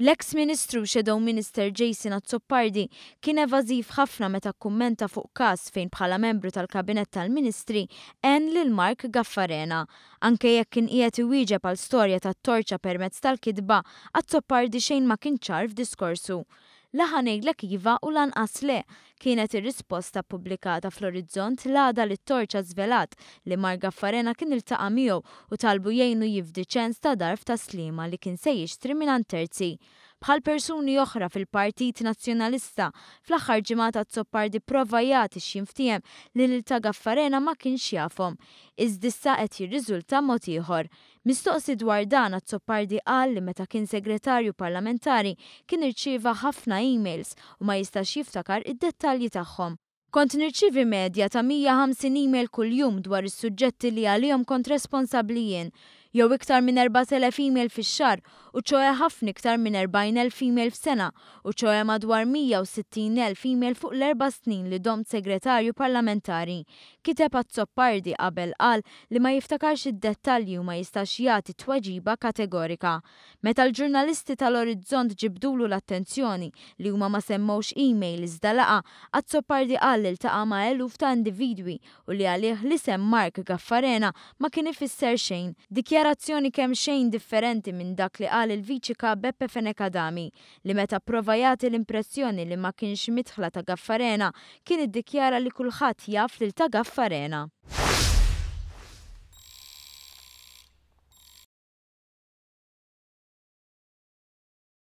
L-eks Ministru u Shadow Minister Jason Azzopardi kien evażiv ħafna meta kkummenta fuq każ fejn bħala membru tal-Kabinett tal-Ministri għen lil Mark Gaffarena. Anke jekk kien qiegħed iwieġeb għal storja tat-torċa permezz tal-kitba, Azzopardi xejn ma kien ċar f'diskorsu. La ħa ngħidlek iva u lanqas le! kienet ir-risposta ppubblikata fl-Orizzont l-għada li t-Torċa żvelat li Mark Gaffarena kien iltaqa' miegħu u talbu jgħinu jifdi ċens ta' dar f'Tas-Sliema li kien se jixtri mingħand terzi. Bħal persuni oħra fil-Partit Nazzjonalista, fl-aħħar ġimgħat Azzopardi prova jagħti x'jinftiehem li lil ta' Gaffarena ma kienx jafhom. Iżd'issa qed jirriżulta mod ieħor. Mistoqsi dwar dan, Azzopardi qal li meta kien Segretarju Parlamentari kien irċieva ħafna emails u ma jistax jiftakar id-dettalji tagħhom. Kont nirċievi medja ta' 150 email kuljum dwar is-suġġetti li għalihom kont responsabbli jien, jew iktar minn 4,000 email fix-xahar u ċoe ħafna iktar minn 40,000 email f'sena u ċoe madwar 160,000 email fuq l-erba' snin li domt Segretarju Parlamentari. Kiteb Azzopardi qabel qal li ma jiftakarx id-dettalji u ma jistax jagħti tweġiba kategorika. Meta l-ġurnalisti tal-Orizzont ġibdulu l-attenzjoni li huma ma semmewx email iżda laqgħa, Azzopardi qal li ltaqa' ma' eluf ta' individwi u li għalih l-isem Mark Gaffarena ma kien ifisser xejn. Dikjarazzjoni kemmxejn differenti minn dak li qal il-Viċi Kap Beppe Fenech Adami. li meta pprova jagħti l-impressjoni li ma kienx midħla ta' Gaffarena, kien iddikjara li kulħadd jaf lil ta' Gaffarena.